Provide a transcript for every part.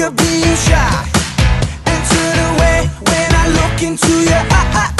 you're being shy. And turn away when I look into your eyes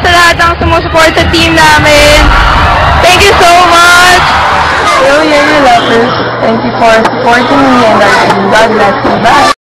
sa lahat ng sumusupport sa team namin. Thank you so much! Hello, Yaya Lovers. Thank you for supporting me and our team. God bless you. Bye!